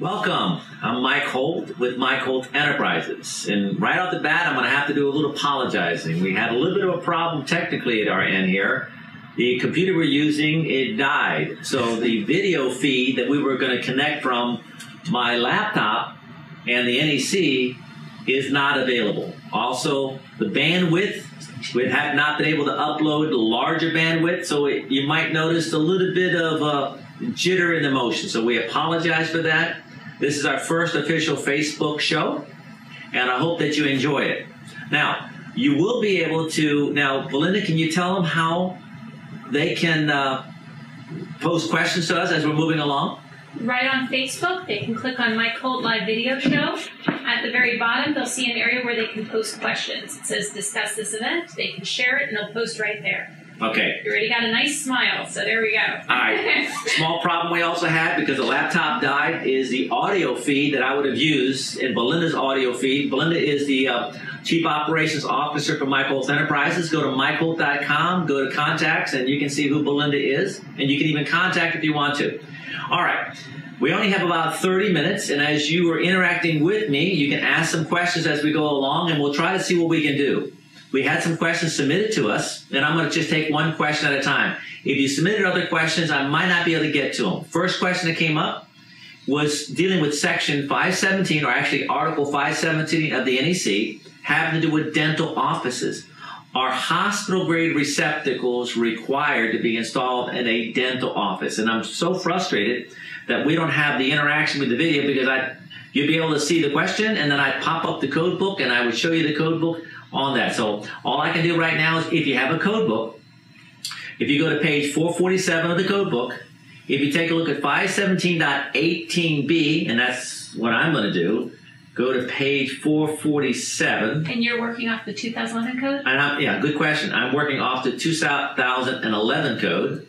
Welcome. I'm Mike Holt with Mike Holt Enterprises. And right off the bat, I'm going to have to do a little apologizing. We had a little bit of a problem technically at our end here. The computer we're using, it died. So the video feed that we were going to connect from my laptop and the NEC is not available. Also, the bandwidth, we have not been able to upload the larger bandwidth, so it, you might notice a little bit of uh, jitter in the motion. So we apologize for that. This is our first official Facebook show, and I hope that you enjoy it. Now, you will be able to. Now, Belinda, can you tell them how they can uh, pose questions to us as we're moving along? Right on Facebook, they can click on Mike Holt Live Video Show. At the very bottom, they'll see an area where they can post questions. It says discuss this event. They can share it and they'll post right there. Okay. You already got a nice smile, so there we go. All right. Small problem we also had because the laptop died is the audio feed that I would have used in Belinda's audio feed. Belinda is the uh, Chief Operations Officer for Holt Enterprises. Go to MikeHolt.com, go to contacts, and you can see who Belinda is, and you can even contact if you want to. All right. We only have about 30 minutes, and as you are interacting with me, you can ask some questions as we go along, and we'll try to see what we can do we had some questions submitted to us, and I'm going to just take one question at a time. If you submitted other questions, I might not be able to get to them. First question that came up was dealing with Section 517, or actually Article 517 of the NEC, having to do with dental offices. Are hospital grade receptacles required to be installed in a dental office? And I'm so frustrated that we don't have the interaction with the video because I you'd be able to see the question and then I'd pop up the code book and I would show you the code book on that. So all I can do right now is if you have a code book, if you go to page 447 of the code book, if you take a look at 517.18b, and that's what I'm going to do, go to page 447. And you're working off the 2011 code? And I'm, yeah, good question. I'm working off the 2011 code.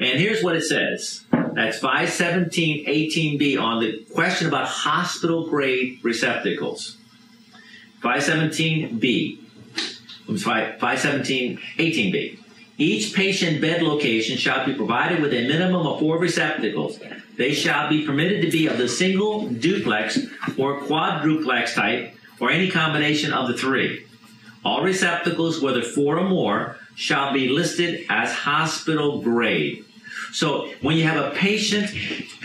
And here's what it says. That's 517.18b on the question about hospital grade receptacles. 517B. 517 18B. Each patient bed location shall be provided with a minimum of four receptacles. They shall be permitted to be of the single, duplex, or quadruplex type, or any combination of the three. All receptacles, whether four or more, shall be listed as hospital grade. So when you have a patient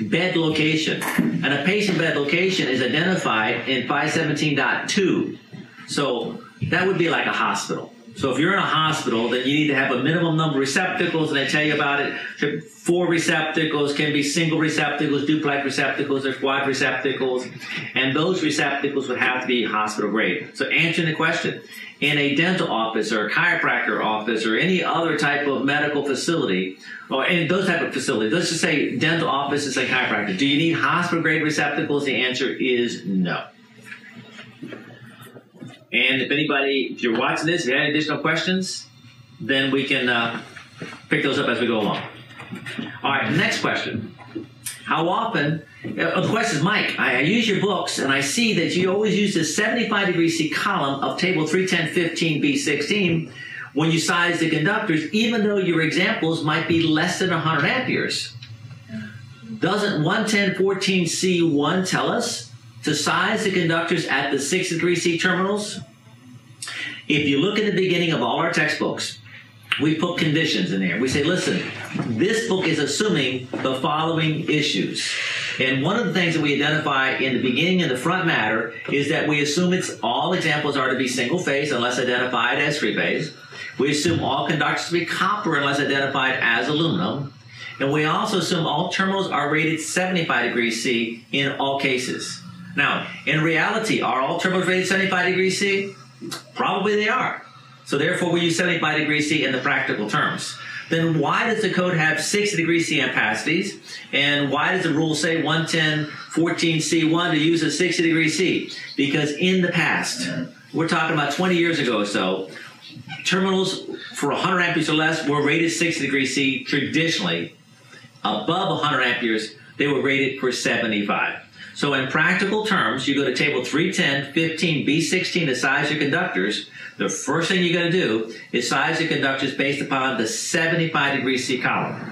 bed location, and a patient bed location is identified in 517.2, so that would be like a hospital. So if you're in a hospital, then you need to have a minimum number of receptacles, and I tell you about it. Four receptacles can be single receptacles, duplex receptacles, or quad receptacles, and those receptacles would have to be hospital grade. So answering the question, in a dental office or a chiropractor office or any other type of medical facility, or in those type of facilities, let's just say dental offices and chiropractor, do you need hospital grade receptacles? The answer is no. And if anybody, if you're watching this, if you have additional questions, then we can uh, pick those up as we go along. All right, next question. How often, uh, the question is, Mike, I, I, use your books and I see that you always use the 75 degree C column of table 31015B16 when you size the conductors, even though your examples might be less than 100 amperes. Doesn't 11014C1 tell us to size the conductors at the 6 degree C terminals. If you look at the beginning of all our textbooks, we put conditions in there. We say, listen, this book is assuming the following issues. And one of the things that we identify in the beginning in the front matter is that we assume it's all examples are to be single phase unless identified as three phase. We assume all conductors to be copper unless identified as aluminum. And we also assume all terminals are rated 75 degrees C in all cases. Now, in reality, are all terminals rated 75 degrees C? Probably they are. So therefore, we use 75 degrees C in the practical terms. Then why does the code have 60 degrees C ampacities? And why does the rule say 110 14C1 to use a 60 degrees C? Because in the past, we're talking about 20 years ago or so, terminals for 100 amperes or less were rated 60 degrees C traditionally. Above 100 amperes, they were rated for 75. So in practical terms, you go to table 310, 15, B16 to size your conductors. The first thing you're going to do is size the conductors based upon the 75 degree C column.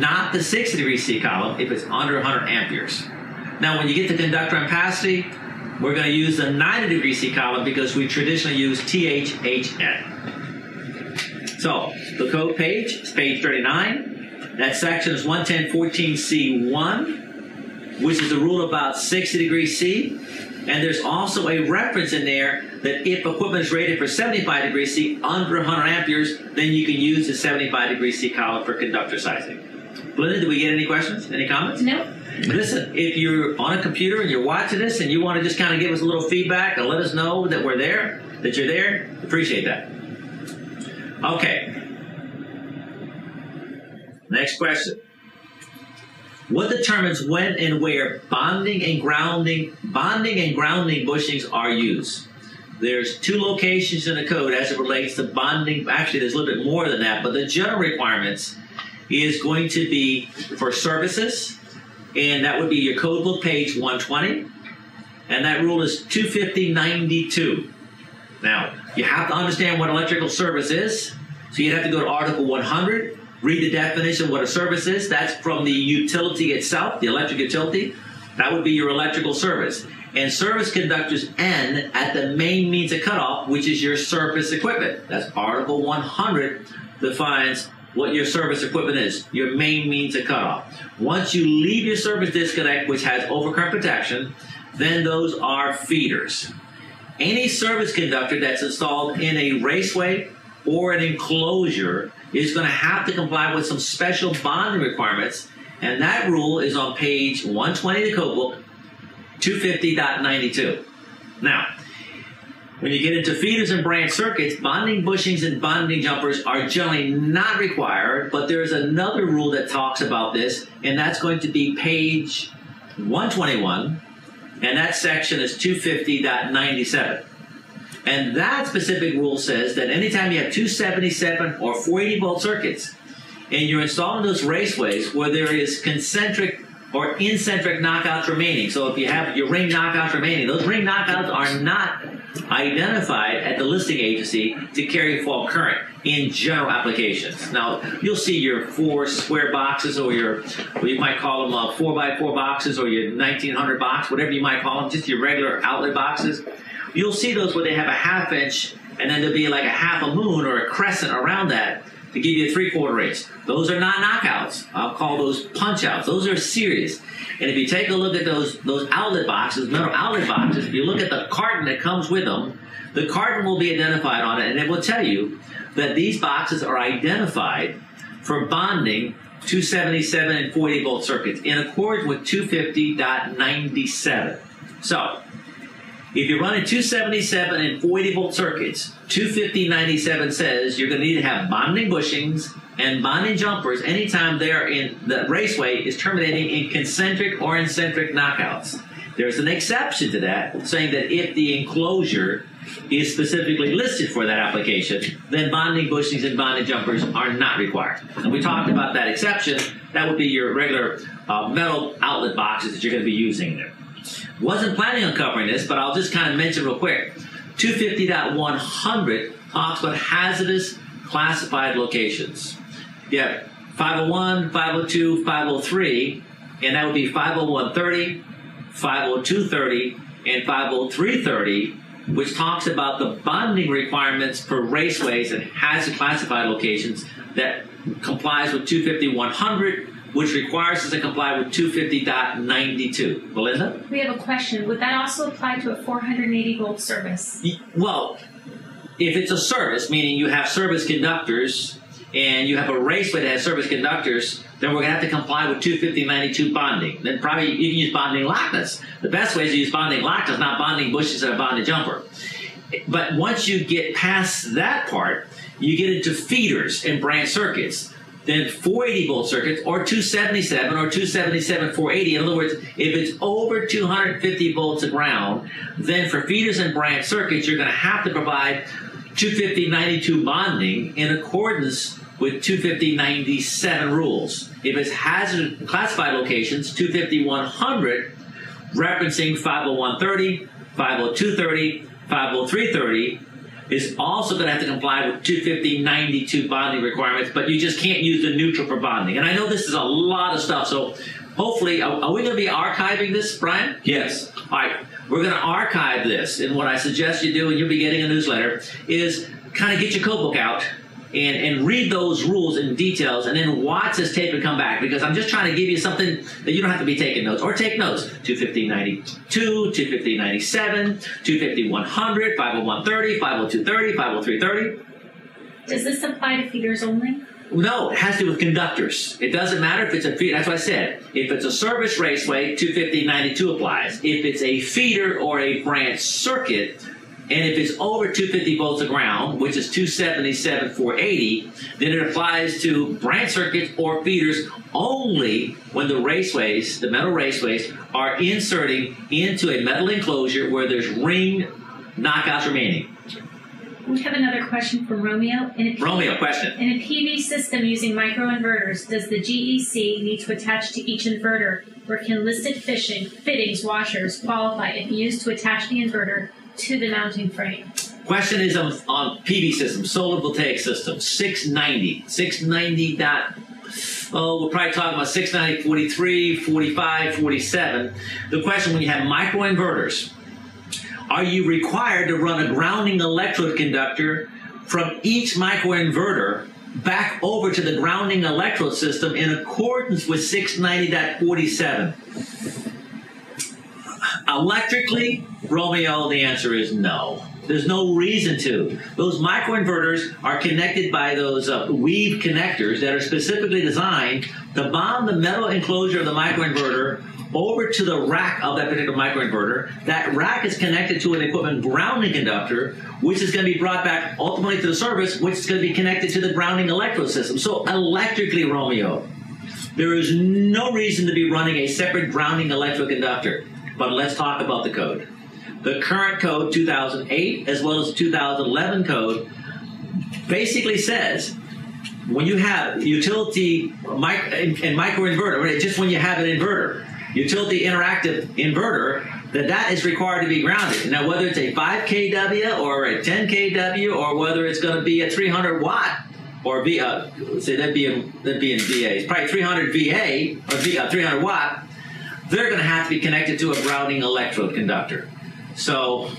not the 60 degree C column if it's under 100 amperes. Now, when you get to conductor ampacity, we're going to use the 90 degree C column because we traditionally use THHN. So, the code page is page 39. That section is 110.14C1, which is a rule about 60 degrees C. And there's also a reference in there that if equipment is rated for 75 degrees C under 100 amperes, then you can use the 75 degrees C column for conductor sizing. Belinda, did we get any questions? Any comments? Nope. Listen, if you're on a computer and you're watching this and you want to just kind of give us a little feedback and let us know that we're there, that you're there, appreciate that. Okay. Next question. What determines when and where bonding and grounding bonding and grounding bushings are used? There's two locations in the code as it relates to bonding. Actually, there's a little bit more than that, but the general requirements is going to be for services, and that would be your code book page 120, and that rule is 25092. Now, you have to understand what electrical service is, so you'd have to go to Article 100, read the definition what a service is. That's from the utility itself, the electric utility. That would be your electrical service. And service conductors end at the main means of cutoff, which is your service equipment. That's Article 100 defines what your service equipment is, your main means of cutoff. Once you leave your service disconnect, which has overcurrent protection, then those are feeders. Any service conductor that's installed in a raceway or an enclosure is going to have to comply with some special bonding requirements, and that rule is on page 120 of the code book, 250.92. Now, when you get into feeders and branch circuits, bonding bushings and bonding jumpers are generally not required, but there is another rule that talks about this, and that's going to be page 121, and that section is 250.97. And that specific rule says that anytime you have 277 or 480 volt circuits, and you're installing those raceways where there is concentric or eccentric knockouts remaining. So if you have your ring knockouts remaining, those ring knockouts are not identified at the listing agency to carry fault current in general applications. Now you'll see your four square boxes or your, what you might call them uh, four by four boxes or your 1900 box, whatever you might call them, just your regular outlet boxes. You'll see those where they have a half inch and then there'll be like a half a moon or a crescent around that to give you a three quarter inch. Those are not knockouts. I'll call those punch outs. Those are serious. And if you take a look at those those outlet boxes, metal outlet boxes, if you look at the carton that comes with them, the carton will be identified on it, and it will tell you that these boxes are identified for bonding 277 and 40 volt circuits in accordance with 250.97. So, if you're running 277 and 480 volt circuits, 25097 says you're going to need to have bonding bushings and bonding jumpers anytime they're in the raceway is terminating in concentric or eccentric knockouts. There's an exception to that, saying that if the enclosure is specifically listed for that application, then bonding bushings and bonding jumpers are not required. And we talked about that exception. That would be your regular uh, metal outlet boxes that you're going to be using there. Wasn't planning on covering this, but I'll just kind of mention real quick. 250.100 talks about hazardous classified locations. You have 501, 502, 503, and that would be 50130, 50230, and 50330, which talks about the bonding requirements for raceways and hazard classified locations that complies with 250.100 which requires us to comply with 250.92. Belinda? We have a question. Would that also apply to a 480 volt service? Well, if it's a service, meaning you have service conductors and you have a raceway that has service conductors, then we're going to have to comply with 250.92 bonding. Then probably you can use bonding locknuts. The best way is to use bonding locknuts, not bonding bushes and a bonded jumper. But once you get past that part, you get into feeders and branch circuits then 480 volt circuits or 277 or 277 480. In other words, if it's over 250 volts of ground, then for feeders and branch circuits, you're going to have to provide 250-92 bonding in accordance with 250-97 rules. If it's hazard classified locations, 250-100 referencing 50130, 50230, 50330, is also going to have to comply with 25092 bonding requirements, but you just can't use the neutral for bonding. And I know this is a lot of stuff, so hopefully, are, are we going to be archiving this, Brian? Yes. All right, we're going to archive this, and what I suggest you do, and you'll be getting a newsletter, is kind of get your code book out and, and read those rules in details, and then watch this tape and come back because I'm just trying to give you something that you don't have to be taking notes or take notes. 25092, 25097, 250 50130, 50230, 50330. Does this apply to feeders only? No, it has to do with conductors. It doesn't matter if it's a feeder. That's what I said. If it's a service raceway, 25092 applies. If it's a feeder or a branch circuit, and if it's over 250 volts of ground, which is 277 480, then it applies to branch circuits or feeders only when the raceways, the metal raceways, are inserting into a metal enclosure where there's ring knockouts remaining. We have another question from Romeo. In a, P- Romeo, question. in a PV system using microinverters, does the GEC need to attach to each inverter, or can listed fishing, fittings washers qualify if used to attach the inverter to the mounting frame? Question is on, on PV system, solar voltaic system, 690. 690 dot, oh, we're probably talking about 690, 43, 45, 47. The question when you have microinverters, are you required to run a grounding electrode conductor from each microinverter back over to the grounding electrode system in accordance with 690.47? Electrically, Romeo, the answer is no. There's no reason to. Those microinverters are connected by those uh, WEEB connectors that are specifically designed to bond the metal enclosure of the microinverter over to the rack of that particular microinverter. That rack is connected to an equipment grounding conductor, which is going to be brought back ultimately to the service, which is going to be connected to the grounding electrode system. So electrically, Romeo, there is no reason to be running a separate grounding electrode conductor. But let's talk about the code. The current code, 2008, as well as the 2011 code, basically says when you have utility mic- and, microinverter, just when you have an inverter, utility interactive inverter, that that is required to be grounded. Now, whether it's a 5 kW or a 10 kW, or whether it's going to be a 300 watt or be uh, say that'd be in, that'd be in VA, it's probably 300 VA or v, uh, 300 watt. They're going to have to be connected to a grounding electrode conductor. So,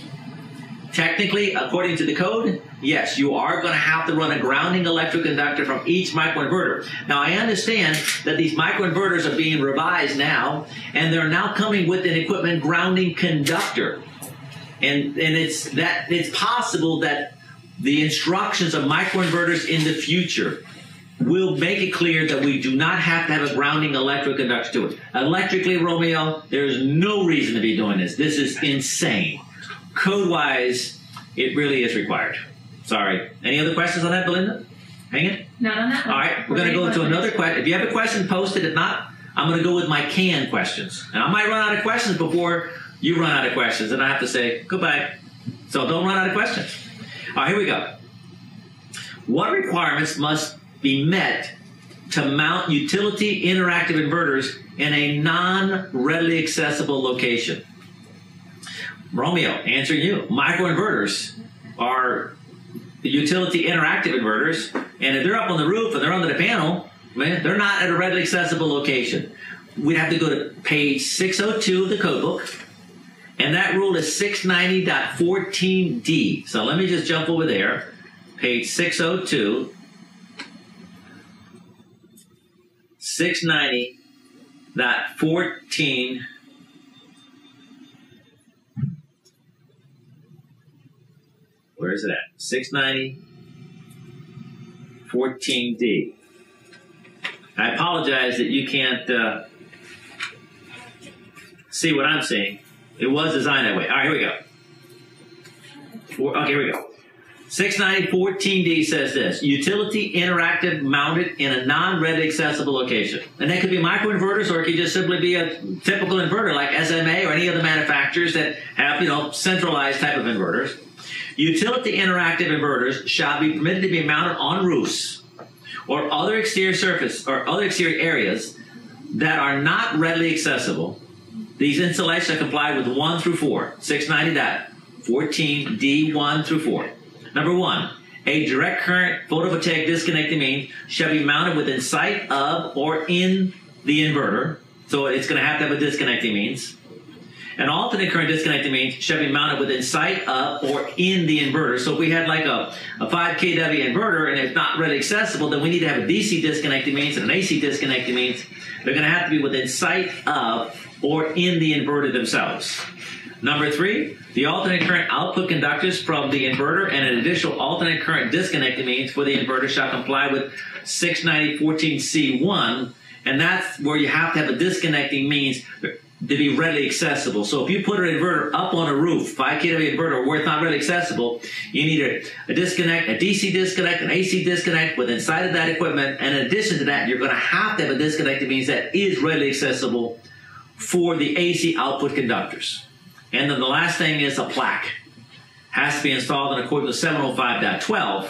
technically, according to the code, yes, you are going to have to run a grounding electrode conductor from each microinverter. Now, I understand that these microinverters are being revised now, and they're now coming with an equipment grounding conductor. And, and it's that it's possible that the instructions of microinverters in the future will make it clear that we do not have to have a grounding electrode conductor to it. Electrically, Romeo, there's no reason to be doing this. This is insane. Code wise, it really is required. Sorry. Any other questions on that, Belinda? Hang it. Not on that All right, we're going to go to another question. If you have a question, post it. If not, I'm going to go with my canned questions. And I might run out of questions before you run out of questions, and I have to say goodbye. So don't run out of questions. All right, here we go. What requirements must be met to mount utility interactive inverters in a non readily accessible location? Romeo, answering you. Microinverters are the utility interactive inverters, and if they're up on the roof and they're under the panel, man, they're not at a readily accessible location. We'd have to go to page 602 of the code book, and that rule is 690.14d. So let me just jump over there. Page 602. 690.14 Where is it at? 690 14D. I apologize that you can't uh, see what I'm seeing. It was designed that way. All right, here we go. Four, okay, here we go. 690.14D says this utility interactive mounted in a non readily accessible location. And that could be microinverters or it could just simply be a typical inverter like SMA or any of the manufacturers that have, you know, centralized type of inverters. Utility interactive inverters shall be permitted to be mounted on roofs or other exterior surface or other exterior areas that are not readily accessible. These installations comply with 1 through 4, 690.14 D1 through 4. Number one, a direct current photovoltaic disconnecting means shall be mounted within sight of or in the inverter. So it's going to have to have a disconnecting means. An alternate current disconnecting means shall be mounted within sight of or in the inverter. So if we had like a, a 5 kW inverter and it's not really accessible, then we need to have a DC disconnecting means and an AC disconnecting means. They're going to have to be within sight of or in the inverter themselves. Number three, the alternate current output conductors from the inverter and an additional alternate current disconnecting means for the inverter shall comply with 690.14c1, and that's where you have to have a disconnecting means to be readily accessible. So if you put an inverter up on a roof, 5 kW inverter, where it's not readily accessible, you need a, a, disconnect, a DC disconnect, an AC disconnect with inside of that equipment. And in addition to that, you're going to have to have a disconnect that means that is readily accessible for the AC output conductors. And then the last thing is a plaque. Has to be installed in accordance with 705.12.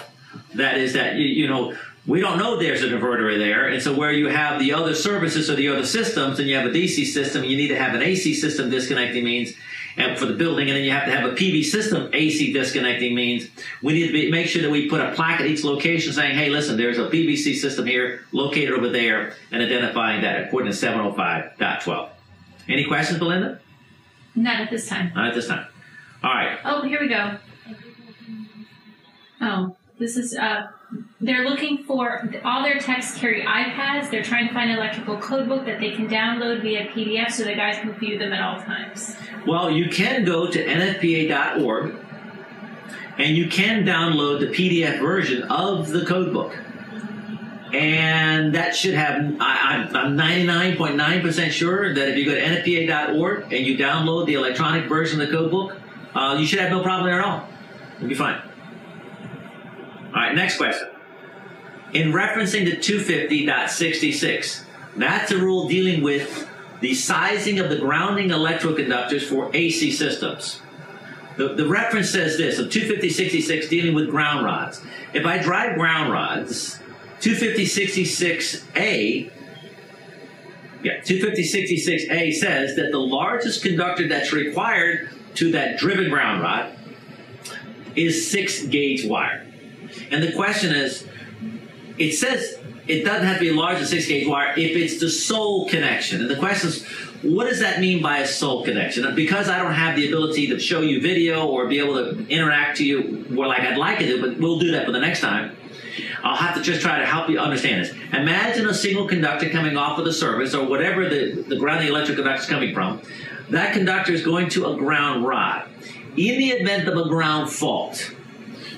That is that, you, you know, we don't know there's an inverter there. And so where you have the other services or the other systems and you have a DC system, you need to have an AC system disconnecting means and for the building, and then you have to have a PV system AC disconnecting means we need to be, make sure that we put a plaque at each location saying, hey, listen, there's a PVC system here located over there and identifying that according to 705.12. Any questions, Belinda? Not at this time. Not at this time. All right. Oh, here we go. Oh, this is uh they're looking for all their techs carry iPads. They're trying to find an electrical code book that they can download via PDF so the guys can view them at all times. Well, you can go to nfpa.org and you can download the PDF version of the code book. And that should have, I, am 99.9% sure that if you go to nfpa.org and you download the electronic version of the code book, uh, you should have no problem there at all. It'll be fine. All right, next question. In referencing to 250.66, that's a rule dealing with the sizing of the grounding electrode conductors for AC systems. The, the reference says this of 250.66 dealing with ground rods. If I drive ground rods, 250.66a yeah, 250.66a says that the largest conductor that's required to that driven ground rod is 6 gauge wire. And the question is, it says it doesn't have to be larger 6 gauge wire if it's the sole connection. And the question is, what does that mean by a sole connection? Because I don't have the ability to show you video or be able to interact to you well, like I'd like to but we'll do that for the next time. I'll have to just try to help you understand this. Imagine a single conductor coming off of the service or whatever the, the grounding electric conductor is coming from. That conductor is going to a ground rod. In the event of a ground fault,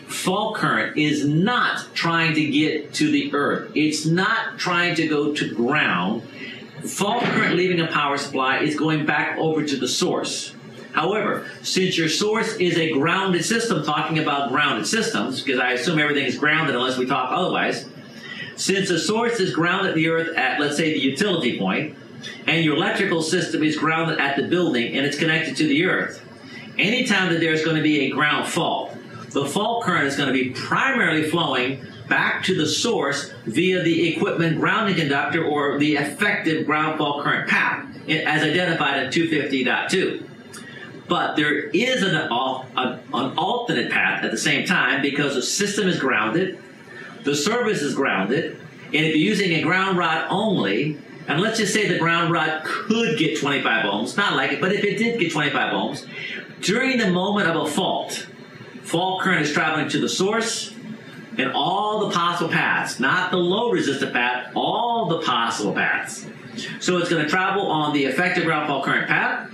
fault current is not trying to get to the earth. It's not trying to go to ground. Fault current leaving a power supply is going back over to the source. However, since your source is a grounded system, talking about grounded systems, because I assume everything is grounded unless we talk otherwise, since the source is grounded the earth at, let's say, the utility point, and your electrical system is grounded at the building and it's connected to the earth, anytime that there's going to be a ground fault, the fault current is going to be primarily flowing back to the source via the equipment grounding conductor or the effective ground fault current path as identified in 250.2. But there is an, an, alternate path at the same time because the system is grounded, the service is grounded, and if you're using a ground rod only, and let's just say the ground rod could get 25 ohms, not like it, but if it did get 25 ohms, during the moment of a fault, fault current is traveling to the source and all the possible paths, not the low resistant path, all the possible paths. So it's going to travel on the effective ground fault current path,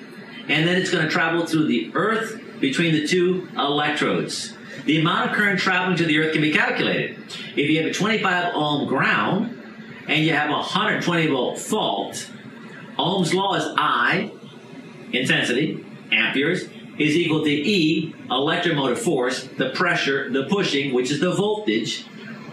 and then it's going to travel through the earth between the two electrodes. The amount of current traveling to the earth can be calculated. If you have a 25 ohm ground and you have a 120 volt fault, Ohm's law is I, intensity, amperes, is equal to E, electromotive force, the pressure, the pushing, which is the voltage,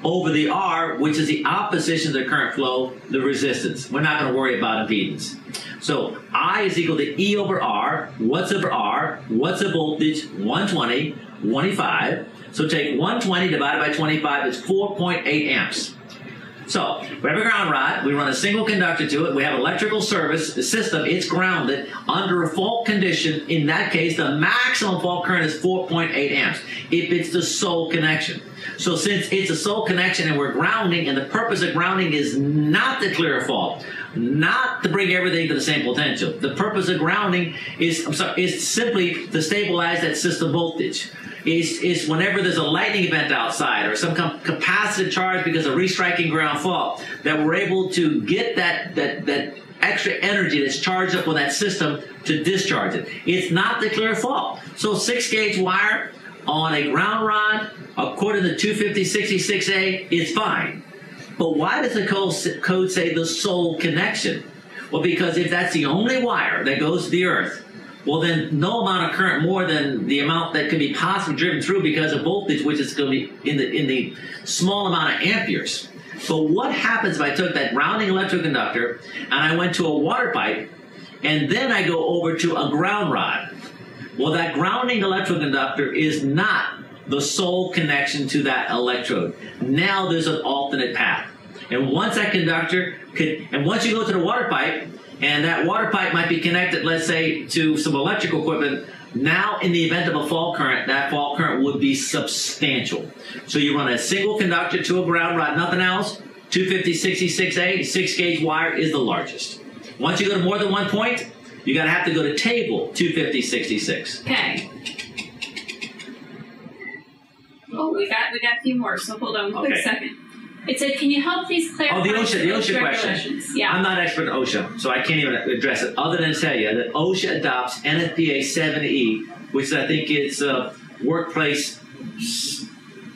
over the R, which is the opposition of the current flow, the resistance. We're not going to worry about impedance. So I is equal to E over R. What's over R? What's the voltage? 120, 25. So take 120 divided by 25 is 4.8 amps. So we have a ground rod. We run a single conductor to it. We have electrical service system. It's grounded under a fault condition. In that case, the maximum fault current is 4.8 amps if it's the sole connection. So since it's a sole connection and we're grounding, and the purpose of grounding is not to clear a fault, not to bring everything to the same potential. The purpose of grounding is I'm sorry, is simply to stabilize that system voltage is, is whenever there's a lightning event outside or some com- capacitive charge because of restriking ground fault, that we're able to get that, that, that extra energy that's charged up on that system to discharge it. It's not the clear fault. So six gauge wire on a ground rod, according to 250-66A, it's fine. But why does the code say the sole connection? Well, because if that's the only wire that goes to the earth, well then no amount of current more than the amount that could be possibly driven through because of voltage, which is going to be in the in the small amount of amperes. But what happens if I took that grounding electric conductor and I went to a water pipe and then I go over to a ground rod? Well, that grounding electric conductor is not the sole connection to that electrode. Now there's an alternate path. And once that conductor could, and once you go to the water pipe, and that water pipe might be connected, let's say, to some electrical equipment. Now, in the event of a fault current, that fault current would be substantial. So you run a single conductor to a ground rod, nothing else. 250 66A, six gauge wire is the largest. Once you go to more than one point, you're to have to go to table 250 66. Okay. Oh, we got we got a few more. So hold on, one quick Okay. second. It said, can you help please clarify? Oh, the OSHA, the OSHA question. Yeah. I'm not an expert in OSHA, so I can't even address it, other than tell you that OSHA adopts NFPA 70E, which I think is uh, workplace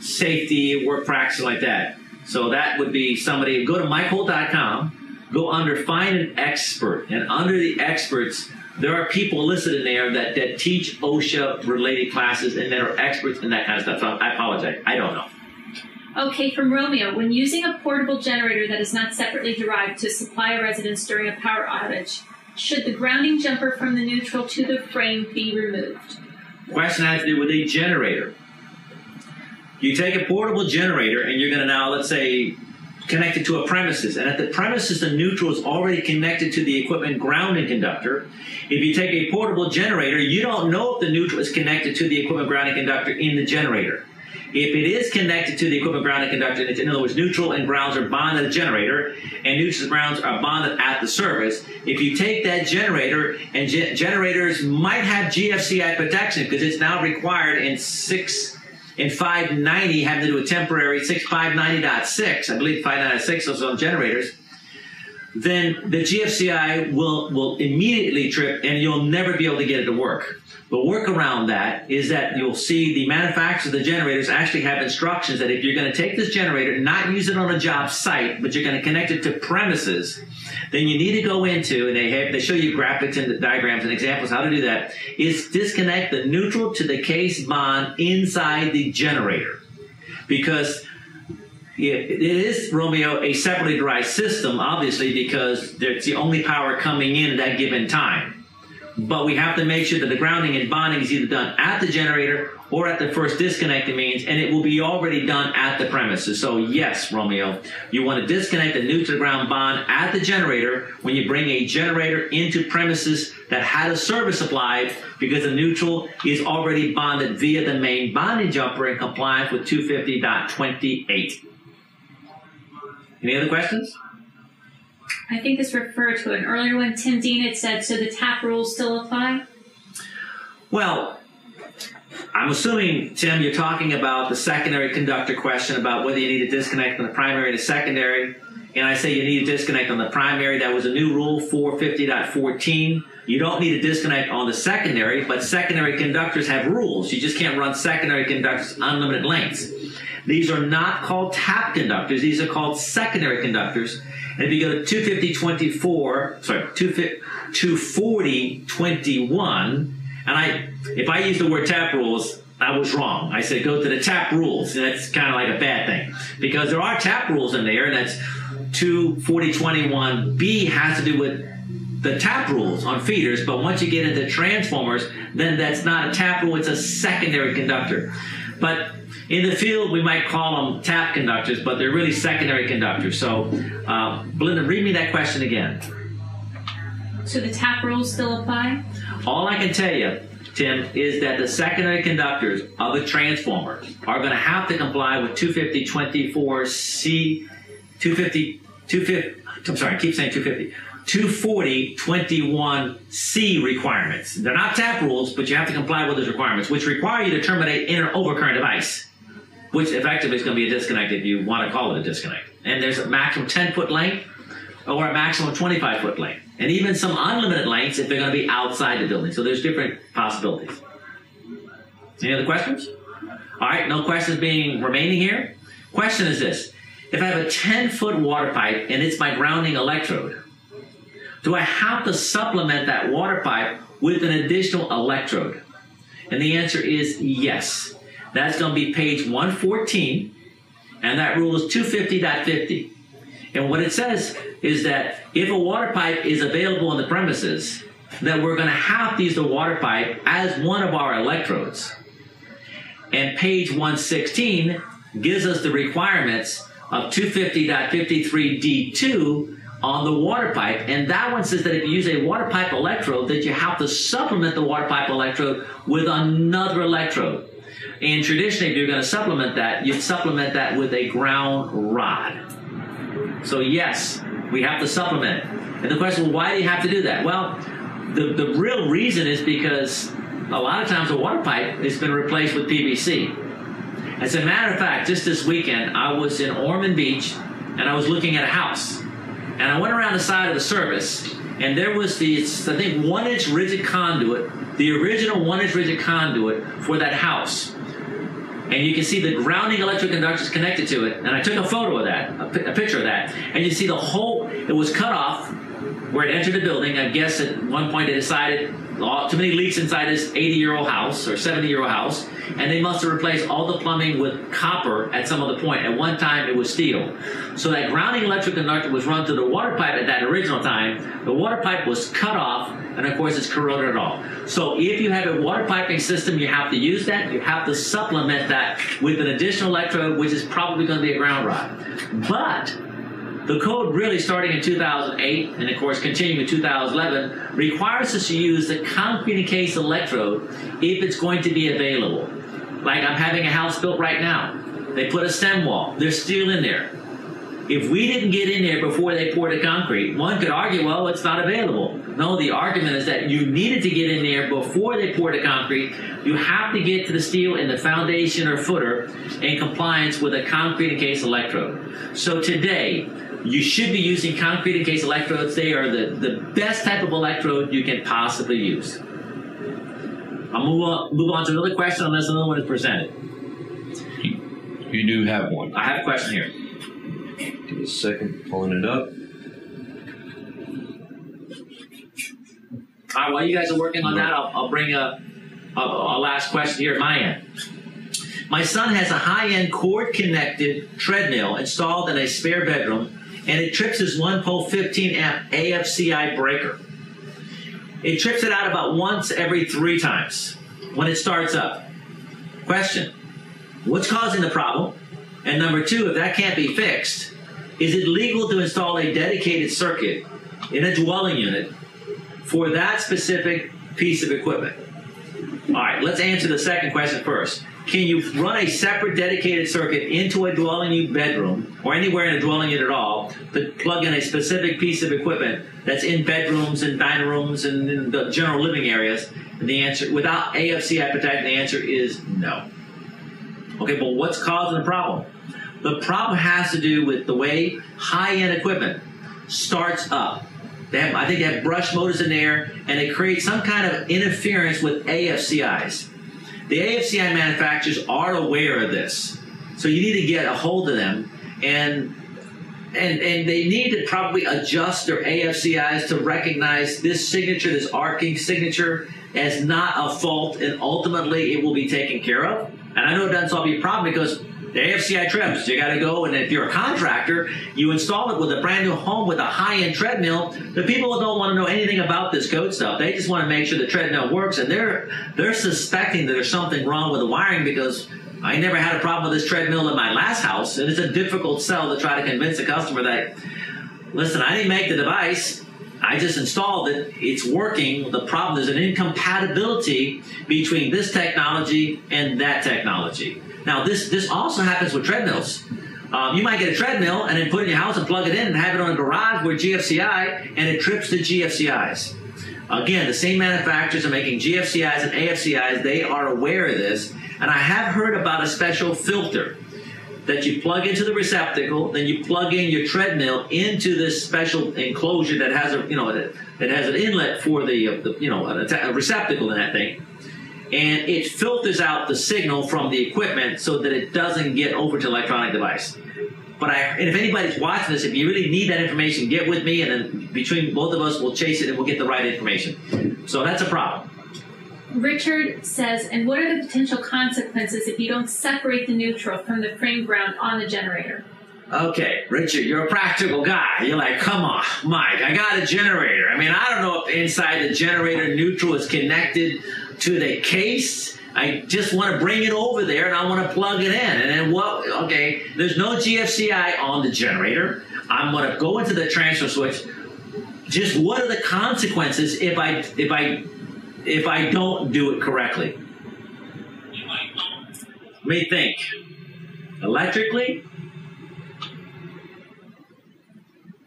safety, work practice, like that. So that would be somebody, go to MikeHolt.com, go under find an expert, and under the experts, there are people listed in there that, that teach OSHA related classes and that are experts in that kind of stuff. So I apologize. I don't know. Okay, from Romeo, when using a portable generator that is not separately derived to supply a residence during a power outage, should the grounding jumper from the neutral to the frame be removed? Question has to do with a generator. You take a portable generator and you're going to now, let's say, connect it to a premises. And at the premises, the neutral is already connected to the equipment grounding conductor. If you take a portable generator, you don't know if the neutral is connected to the equipment grounding conductor in the generator. If it is connected to the equipment grounding conductor, in other words, neutral and grounds are bonded at the generator, and neutral and grounds are bonded at the service. If you take that generator, and ge- generators might have GFCI protection because it's now required in six in 590 having to do a temporary 6590.6, I believe 596 is on generators then the GFCI will will immediately trip and you'll never be able to get it to work. The work around that is that you'll see the manufacturers of the generators actually have instructions that if you're going to take this generator, not use it on a job site, but you're going to connect it to premises, then you need to go into and they have they show you graphics and diagrams and examples how to do that. Is disconnect the neutral to the case bond inside the generator because it it is Romeo a separately derived system, obviously, because it's the only power coming in at that given time. But we have to make sure that the grounding and bonding is either done at the generator or at the first disconnecting means, and it will be already done at the premises. So yes, Romeo, you want to disconnect the neutral ground bond at the generator when you bring a generator into premises that had a service applied because the neutral is already bonded via the main bonding jumper in compliance with 250.28. Any other questions? I think this referred to an earlier one. Tim Dean had said, so the tap rules still apply? Well, I'm assuming, Tim, you're talking about the secondary conductor question about whether you need to disconnect from the primary to secondary. And I say you need to disconnect on the primary. That was a new rule, 450.14. You don't need to disconnect on the secondary, but secondary conductors have rules. You just can't run secondary conductors unlimited lengths. These are not called tap conductors. These are called secondary conductors. If you go to 250.24, sorry, 240.21, and I, if I use the word tap rules, I was wrong. I said go to the tap rules. And that's kind of like a bad thing because there are tap rules in there, and that's 240.21b has to do with the tap rules on feeders. But once you get into transformers, then that's not a tap rule; it's a secondary conductor. But In the field, we might call them tap conductors, but they're really secondary conductors. So, uh, Belinda, read me that question again. So the tap rules still apply? All I can tell you, Tim, is that the secondary conductors of a transformer are going to have to comply with 250-24C, 250, 250, I'm sorry, I keep saying 250, 240-21C requirements. They're not tap rules, but you have to comply with those requirements, which require you to terminate in overcurrent device, which effectively is going to be a disconnect if you want to call it a disconnect. And there's a maximum 10 foot length or a maximum 25 foot length. And even some unlimited lengths if they're going to be outside the building. So there's different possibilities. Any other questions? All right, no questions being remaining here. Question is this. If I have a 10 foot water pipe and it's my grounding electrode, do I have to supplement that water pipe with an additional electrode? And the answer is yes. That's going to be page 114, and that rule is 250.50. And what it says is that if a water pipe is available on the premises, that we're going to have to use the water pipe as one of our electrodes. And page 116 gives us the requirements of 250.53D2 on the water pipe. And that one says that if you use a water pipe electrode, that you have to supplement the water pipe electrode with another electrode. And traditionally, if you're going to supplement that, you'd supplement that with a ground rod. So yes, we have to supplement it. And the question, well, why do you have to do that? Well, the, the real reason is because a lot of times a water pipe has been replaced with PVC. As a matter of fact, just this weekend, I was in Ormond Beach and I was looking at a house. And I went around the side of the service and there was this, I think, one inch rigid conduit, the original one inch rigid conduit for that house and you can see the grounding electric conductors connected to it. And I took a photo of that, a, picture of that, and you see the whole. It was cut off where it entered the building. I guess at one point they decided too many leaks inside this 80-year-old house or 70-year-old house, and they must have replaced all the plumbing with copper at some other point. At one time, it was steel. So that grounding electric conductor was run through the water pipe at that original time. The water pipe was cut off, and of course, it's corroded all. So if you have a water piping system, you have to use that. You have to supplement that with an additional electrode, which is probably going to be a ground rod. But the code really starting in 2008 and of course continuing in 2011 requires us to use the concrete encased electrode if it's going to be available. Like I'm having a house built right now. They put a stem wall. There's steel in there. If we didn't get in there before they poured the concrete, one could argue, well, it's not available. No, the argument is that you needed to get in there before they poured the concrete. You have to get to the steel in the foundation or footer in compliance with a concrete encased electrode. So today, you should be using concrete encased electrodes. They are the, the best type of electrode you can possibly use. I'll move on, move on to another question unless another one is presented. You do have one. I have a question here. Give a second, pulling it up. All right, while you guys are working on that, I'll, I'll bring a, a, a last question here at my end. My son has a high-end cord-connected treadmill installed in a spare bedroom, and it trips his one-pole 15 amp AFCI breaker. It trips it out about once every three times when it starts up. Question: What's causing the problem? And number two, if that can't be fixed, is it legal to install a dedicated circuit in a dwelling unit for that specific piece of equipment? All right, let's answer the second question first. Can you run a separate dedicated circuit into a dwelling unit bedroom or anywhere in a dwelling unit at all to plug in a specific piece of equipment that's in bedrooms and dining rooms and in the general living areas? And the answer, without AFCI protection, the answer is no. Okay, but what's causing the problem? The problem has to do with the way high-end equipment starts up. They have, I think they have brush motors in there, and they create some kind of interference with AFCIs. The AFCI manufacturers are aware of this, so you need to get a hold of them, and and and they need to probably adjust their AFCIs to recognize this signature, this arcing signature, as not a fault, and ultimately it will be taken care of. And I know it doesn't solve your problem because the AFCI trips. You got to go, and if you're a contractor, you install it with a brand new home with a high-end treadmill. The people don't want to know anything about this code stuff. They just want to make sure the treadmill works, and they're they're suspecting that there's something wrong with the wiring because I never had a problem with this treadmill in my last house, and it's a difficult sell to try to convince a customer that, listen, I didn't make the device. I just installed it. It's working. The problem is an incompatibility between this technology and that technology. Now, this this also happens with treadmills. Um, you might get a treadmill and then put it in your house and plug it in and have it on a garage with GFCI, and it trips the GFCIs. Again, the same manufacturers are making GFCIs and AFCIs. They are aware of this, and I have heard about a special filter that you plug into the receptacle, then you plug in your treadmill into this special enclosure that has a you know that has an inlet for the, uh, the you know a, a receptacle in that thing, and it filters out the signal from the equipment so that it doesn't get over to electronic device. But I, and if anybody's watching this, if you really need that information, get with me, and then between both of us, we'll chase it and we'll get the right information. So that's a problem. Richard says, and what are the potential consequences if you don't separate the neutral from the frame ground on the generator? Okay, Richard, you're a practical guy. You're like, come on, Mike, I got a generator. I mean, I don't know if inside the generator neutral is connected to the case. I just want to bring it over there and I want to plug it in. And then what? Okay, there's no GFCI on the generator. I'm going to go into the transfer switch. Just what are the consequences if I if I if I don't do it correctly? Let me think. Electrically,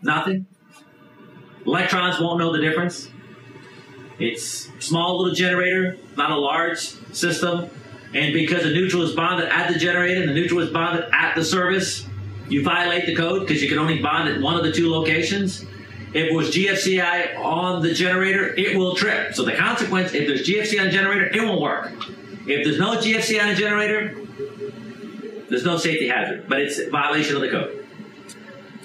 nothing. Electrons won't know the difference. It's small little generator, not a large system. And because the neutral is bonded at the generator and the neutral is bonded at the service, you violate the code because you can only bond at one of the two locations. If it was GFCI on the generator, it will trip. So the consequence, if there's GFCI on the generator, it won't work. If there's no GFCI on the generator, there's no safety hazard, but it's violation of the code.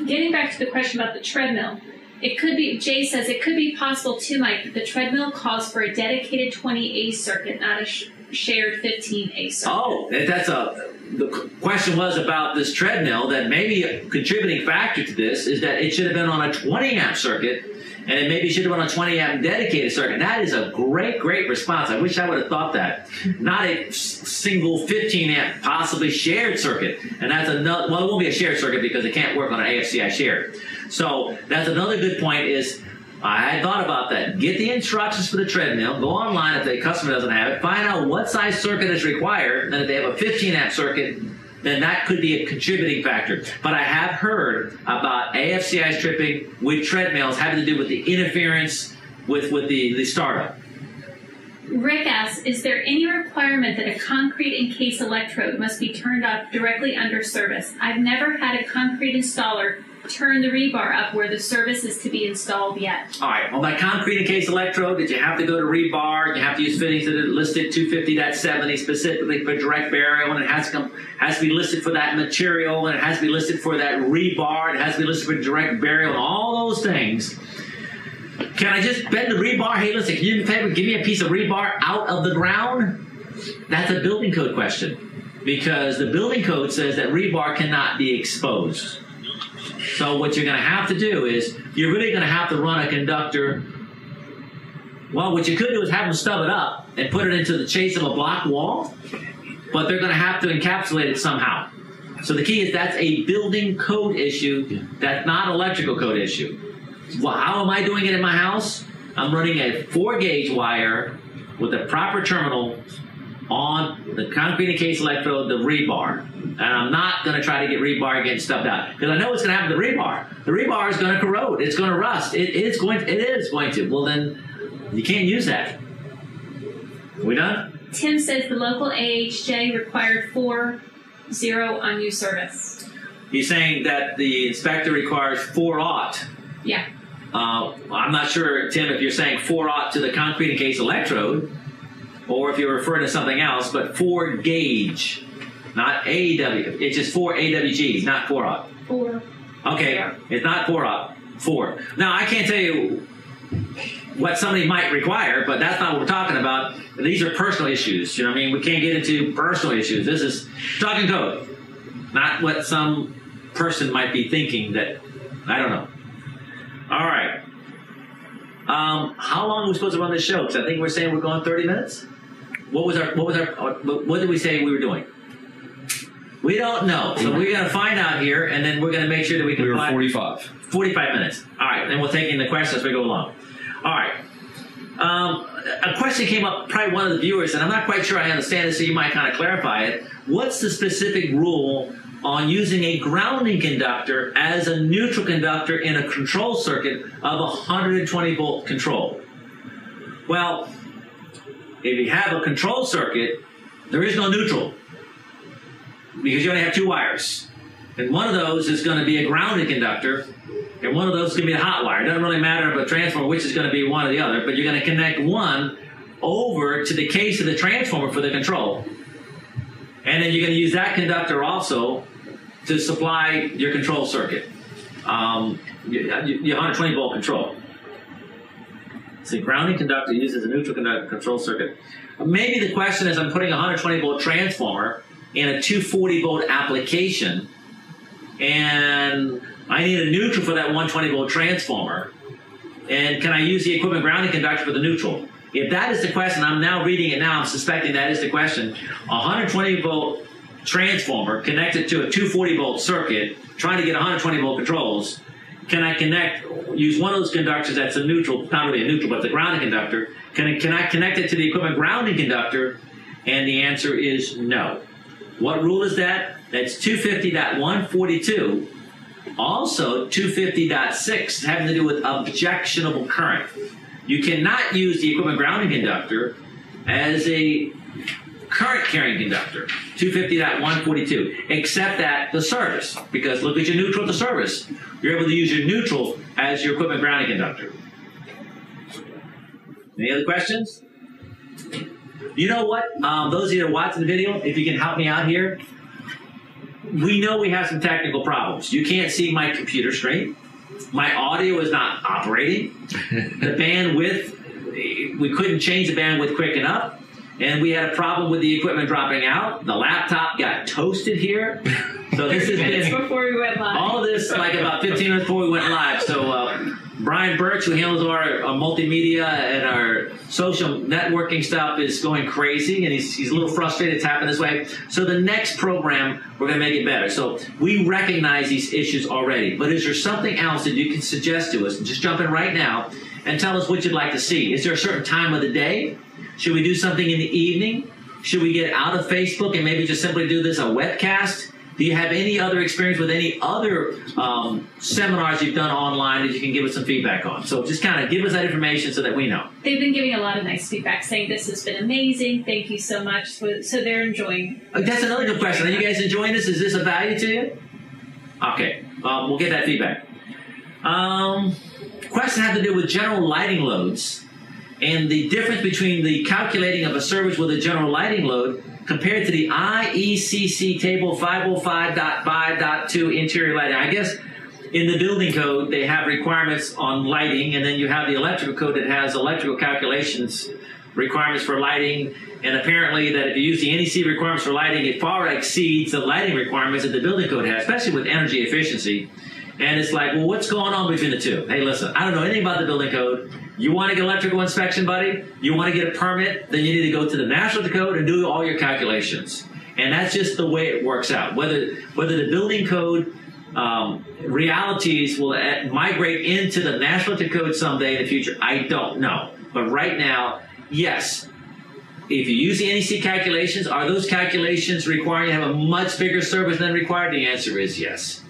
Getting back to the question about the treadmill, it could be, Jay says, it could be possible too, Mike, that the treadmill calls for a dedicated 20A circuit, not a sh- shared 15A circuit. Oh, that's a. The question was about this treadmill that maybe a contributing factor to this is that it should have been on a 20 amp circuit and it maybe should have been on a 20 amp dedicated circuit. That is a great, great response. I wish I would have thought that. Not a single 15 amp, possibly shared circuit. And that's another, well, it won't be a shared circuit because it can't work on an AFCI shared. So that's another good point is I had thought about that. Get the instructions for the treadmill. Go online if the customer doesn't have it. Find out what size circuit is required. Then if they have a 15 amp circuit, then that could be a contributing factor. But I have heard about AFCI tripping with treadmills having to do with the interference with, with the, the startup. Rick asks, is there any requirement that a concrete encased electrode must be turned off directly under service? I've never had a concrete installer turn the rebar up where the service is to be installed yet. All right, on that concrete encased electrode, did you have to go to rebar? You have to use fittings that are listed 250.70 specifically for direct burial, and it has to come has to be listed for that material, and it has to be listed for that rebar, it has to be listed for direct burial, and all those things. Can I just bend the rebar? Hey, listen, can you do me a favor? Give me a piece of rebar out of the ground? That's a building code question. Because the building code says that rebar cannot be exposed. So what you're going to have to do is you're really going to have to run a conductor. Well, what you could do is have them stub it up and put it into the chase of a block wall, but they're going to have to encapsulate it somehow. So the key is that's a building code issue. That's not electrical code issue. Well, how am I doing it in my house? I'm running a four gauge wire with a proper terminal on the concrete encased electrode, the rebar. And I'm not going to try to get rebar getting stubbed out because I know what's going to happen to the rebar. The rebar is going to corrode. It's going to rust. It is going. To, it is going to. Well, then you can't use that. we done? Tim says the local AHJ required four zero on new service. He's saying that the inspector requires four aught. Yeah. Uh, I'm not sure, Tim, if you're saying four aught to the concrete encased electrode, or if you're referring to something else, but four gauge, not AW. It's just four AWGs, not four aught. Four. Okay, Yeah. it's not four aught. Four. Now I can't tell you what somebody might require, but that's not what we're talking about. These are personal issues. You know what I mean? We can't get into personal issues. This is talking code, not what some person might be thinking that I don't know. All right. Um, how long are we supposed to run this show? Because I think we're saying we're going 30 minutes. What was our what was our what did we say we were doing? We don't know. So we're going to find out here, and then we're going to make sure that we can We were 45. 45 minutes. All right, then we'll take in the questions as we go along. All right. Um, a question came up, probably one of the viewers, and I'm not quite sure I understand it, so you might kind of clarify it. What's the specific rule on using a grounding conductor as a neutral conductor in a control circuit of 120 volt control? Well, if you have a control circuit, there is no neutral because you only have two wires. And one of those is going to be a grounded conductor, and one of those is going to be a hot wire. It doesn't really matter if a transformer which is going to be one or the other, but you're going to connect one over to the case of the transformer for the control. And then you're going to use that conductor also to supply your control circuit, um, your, your 120 volt control. So grounding conductor uses a neutral conductor control circuit. Maybe the question is I'm putting a 120 volt transformer in a 240 volt application and I need a neutral for that 120 volt transformer. And can I use the equipment grounding conductor for the neutral? If that is the question, I'm now reading it now, I'm suspecting that is the question. A 120 volt transformer connected to a 240 volt circuit, trying to get 120 volt controls. Can I connect, use one of those conductors that's a neutral, not really a neutral, but the grounding conductor? Can I, can I connect it to the equipment grounding conductor? And the answer is no. What rule is that? That's 250.142. Also, 250.6 having to do with objectionable current. You cannot use the equipment grounding conductor as a current carrying conductor. 250.142. Except at the service. Because look at your neutral at the service. You're able to use your neutral as your equipment grounding conductor. Any other questions? You know what? Um, those of you that are watching the video, if you can help me out here, we know we have some technical problems. You can't see my computer screen. My audio is not operating. the bandwidth, we couldn't change the bandwidth quick enough. And we had a problem with the equipment dropping out. The laptop got toasted here. So this has Minutes been before we went live. all of this like about 15 minutes before we went live. So uh, Brian Birch, who handles our, our multimedia and our social networking stuff, is going crazy, and he's, he's a little frustrated it's happened this way. So the next program, we're going to make it better. So we recognize these issues already, but is there something else that you can suggest to us? Just jump in right now and tell us what you'd like to see. Is there a certain time of the day? Should we do something in the evening? Should we get out of Facebook and maybe just simply do this a webcast? Do you have any other experience with any other um, seminars you've done online that you can give us some feedback on? So just kind of give us that information so that we know. They've been giving a lot of nice feedback, saying this has been amazing. Thank you so much. So they're enjoying. Uh, That's another good question. Are you guys enjoying this? Is this a value to you? Okay, um, we'll get that feedback. Um, question had to do with general lighting loads and the difference between the calculating of a service with a general lighting load compared to the IECC table 505.5.2 interior lighting. I guess in the building code they have requirements on lighting, and then you have the electrical code that has electrical calculations requirements for lighting. And apparently, that if you use the NEC requirements for lighting, it far exceeds the lighting requirements that the building code has, especially with energy efficiency. And it's like, well, what's going on between the two? Hey, listen, I don't know anything about the building code. You want to get electrical inspection, buddy? You want to get a permit? Then you need to go to the National Code and do all your calculations. And that's just the way it works out. Whether whether the building code um, realities will uh, migrate into the National Code someday in the future, I don't know. But right now, yes. If you use the NEC calculations, are those calculations requiring you have a much bigger service than required? The answer is yes.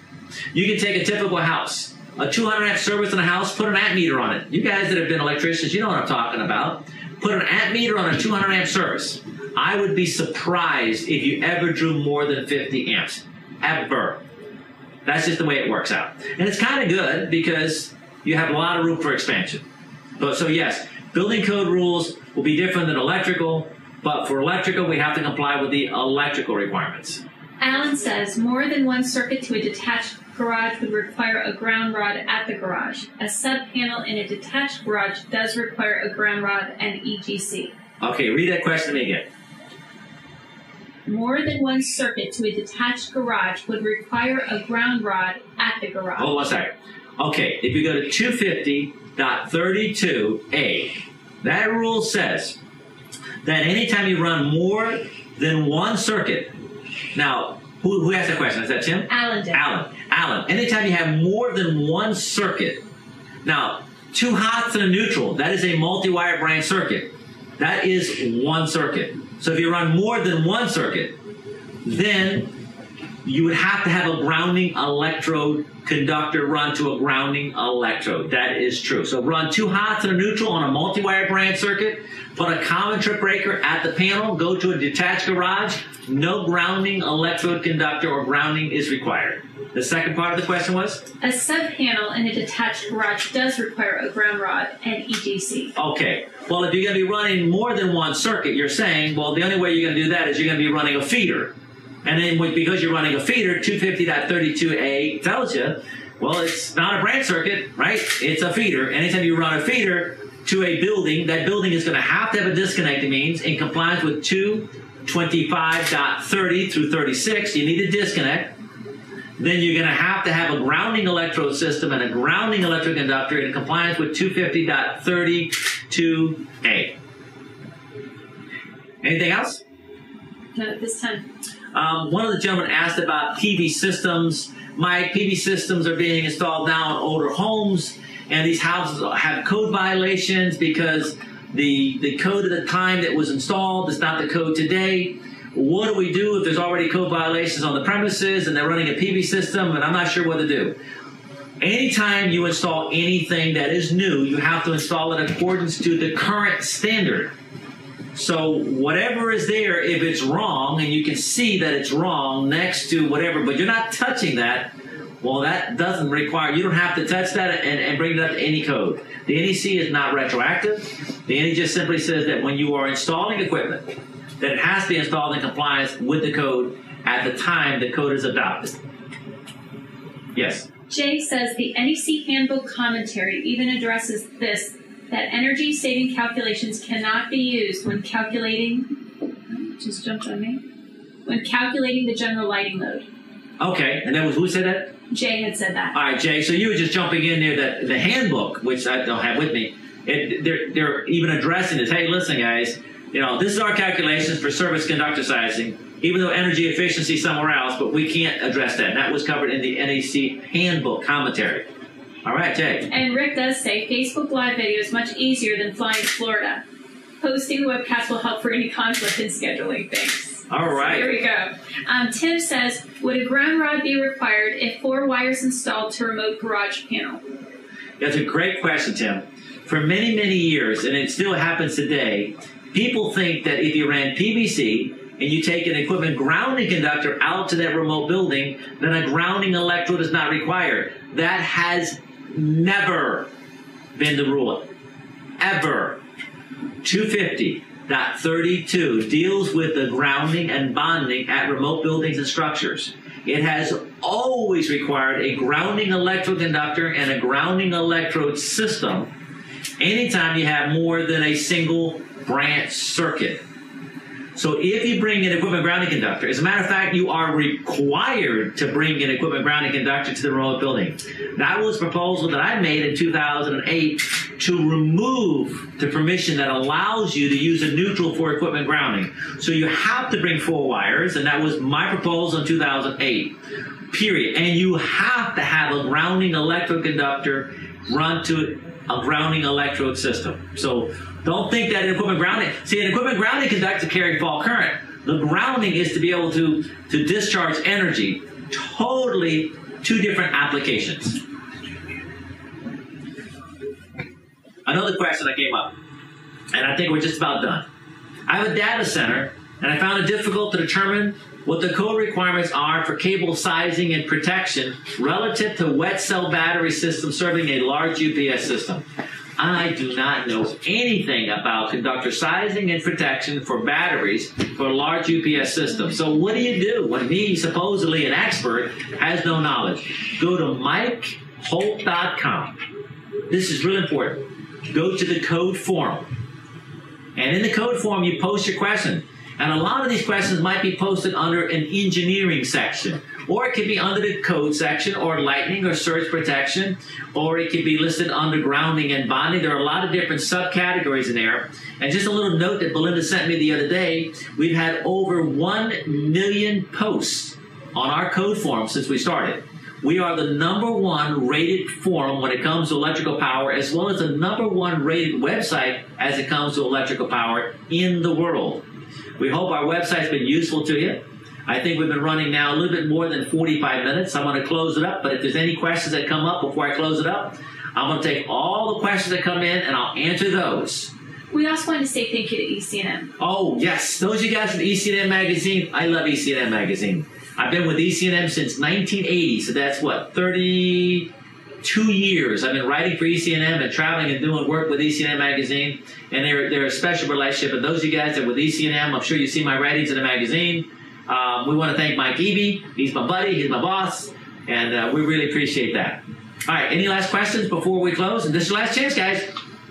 You can take a typical house, a 200 amp service in a house, put an amp meter on it. You guys that have been electricians, you know what I'm talking about. Put an amp meter on a 200 amp service. I would be surprised if you ever drew more than 50 amps. Ever. That's just the way it works out. And it's kind of good because you have a lot of room for expansion. But so yes, building code rules will be different than electrical, but for electrical we have to comply with the electrical requirements. Alan says more than one circuit to a detached garage would require a ground rod at the garage. A sub panel in a detached garage does require a ground rod and EGC. Okay, read that question again. More than one circuit to a detached garage would require a ground rod at the garage. Hold on one second. Okay, if you go to 250.32a, that rule says that anytime you run more than one circuit, now Who, who asked that question? Is that Tim? Alan did. Alan. Anytime you have more than one circuit, now two hots and a neutral, that is a multi-wire branch circuit. That is one circuit. So if you run more than one circuit, then you would have to have a grounding electrode conductor run to a grounding electrode. That is true. So run two hots and a neutral on a multi-wire branch circuit, put a common trip breaker at the panel, go to a detached garage, no grounding electrode conductor or grounding is required. The second part of the question was? A sub panel in a detached garage does require a ground rod and EGC. Okay. Well, if you're going to be running more than one circuit, you're saying, well, the only way you're going to do that is you're going to be running a feeder. And then with, because you're running a feeder, 250.32a tells you, well, it's not a branch circuit, right? It's a feeder. Anytime you run a feeder to a building, that building is going to have to have a disconnect. It means in compliance with 225.30 through 36, you need a disconnect. Then you're going to have to have a grounding electrode system and a grounding electrode conductor in compliance with 250.32a. Anything else? Not at this time. Um, one of the gentlemen asked about PV systems. My PV systems are being installed now in older homes, and these houses have code violations because the the code at the time that was installed is not the code today. What do we do if there's already code violations on the premises and they're running a PV system and I'm not sure what to do? Anytime you install anything that is new, you have to install it in accordance to the current standard. So whatever is there, if it's wrong, and you can see that it's wrong next to whatever, but you're not touching that, well, that doesn't require, you don't have to touch that and, and bring it up to any code. The NEC is not retroactive. The NEC just simply says that when you are installing equipment, that it has to be installed in compliance with the code at the time the code is adopted. Yes. Jay says the NEC handbook commentary even addresses this that energy saving calculations cannot be used when calculating just jumped on me when calculating the general lighting load. Okay, and that was who said that? Jay had said that. All right, Jay. So you were just jumping in there that the handbook, which I don't have with me, it, they're they're even addressing this. Hey, listen, guys. You know, this is our calculations for service conductor sizing. Even though energy efficiency somewhere else, but we can't address that. And That was covered in the NEC handbook commentary. All right, Jay. And Rick does say Facebook Live video is much easier than flying to Florida. Posting the webcast will help for any conflict in scheduling things. All right. Here we go. Um, Tim says, would a ground rod be required if four wires installed to remote garage panel? That's a great question, Tim. For many, many years, and it still happens today, people think that if you ran PVC and you take an equipment grounding conductor out to that remote building, then a grounding electrode is not required. That has never been the rule. Ever. 250.32 deals with the grounding and bonding at remote buildings and structures. It has always required a grounding electrode conductor and a grounding electrode system anytime you have more than a single branch circuit. So if you bring an equipment grounding conductor, as a matter of fact, you are required to bring an equipment grounding conductor to the remote building. That was a proposal that I made in 2008 to remove the permission that allows you to use a neutral for equipment grounding. So you have to bring four wires, and that was my proposal in 2008. Period. And you have to have a grounding electrode conductor run to a grounding electrode system. So don't think that an equipment grounding. See, an equipment grounding conductor carry fault current. The grounding is to be able to to discharge energy. Totally two different applications. Another question that came up, and I think we're just about done. I have a data center, and I found it difficult to determine what the code requirements are for cable sizing and protection relative to wet cell battery systems serving a large UPS system. I do not know anything about conductor sizing and protection for batteries for large UPS system. So what do you do when me, supposedly an expert, has no knowledge? Go to MikeHolt.com. This is really important. Go to the code forum. And in the code forum, you post your question. And a lot of these questions might be posted under an engineering section, or it could be under the code section, or lightning or surge protection, or it could be listed under grounding and bonding. There are a lot of different subcategories in there. And just a little note that Belinda sent me the other day we've had over 1 million posts on our code forum since we started. We are the number one rated forum when it comes to electrical power, as well as the number one rated website as it comes to electrical power in the world. We hope our website's been useful to you. I think we've been running now a little bit more than 45 minutes. I'm going to close it up, but if there's any questions that come up before I close it up, I'm going to take all the questions that come in and I'll answer those. We also want to say thank you to EC&M. Oh, yes. Those of you guys from EC&M Magazine, I love EC&M Magazine. I've been with EC&M since 1980, so that's what, 32 years. I've been writing for EC&M and traveling and doing work with EC&M Magazine, and they're, they're a special relationship. And those of you guys that are with EC&M, I'm sure you see my writings in the magazine. Um, we want to thank Mike Eby. He's my buddy, he's my boss, and uh, we really appreciate that. All right, any last questions before we close? And this is your last chance, guys.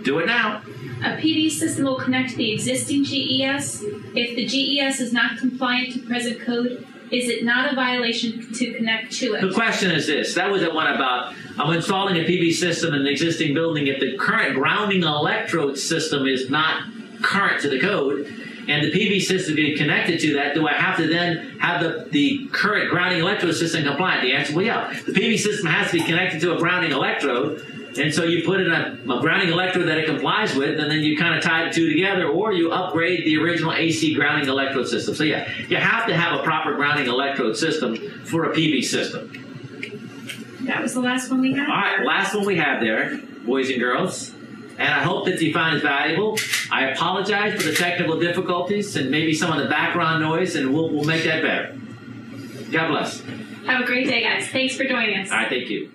Do it now. A PV system will connect to the existing GES. If the GES is not compliant to present code, is it not a violation to connect to it? The question is this: That was the one about I'm installing a PV system in an existing building. If the current grounding electrode system is not current to the code, and the PV system is connected to that, do I have to then have the, the current grounding electrode system compliant? The answer, well, yeah. The PV system has to be connected to a grounding electrode, and so you put in a, a grounding electrode that it complies with, and then you kind of tie the two together, or you upgrade the original AC grounding electrode system. So yeah, you have to have a proper grounding electrode system for a PV system. That was the last one we had. All right, last one we have there, boys and girls. And I hope that you found it valuable. I apologize for the technical difficulties and maybe some of the background noise, and we'll, we'll make that better. God bless. Have a great day, guys. Thanks for joining us. All right, thank you.